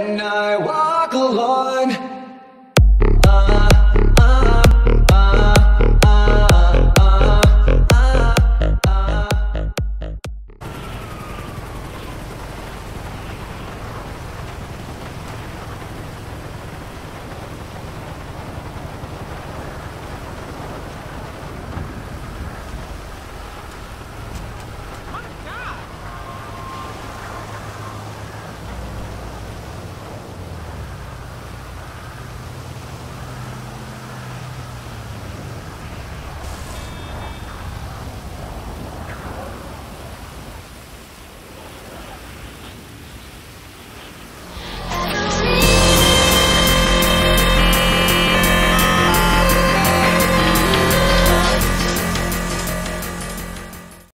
I walk alone.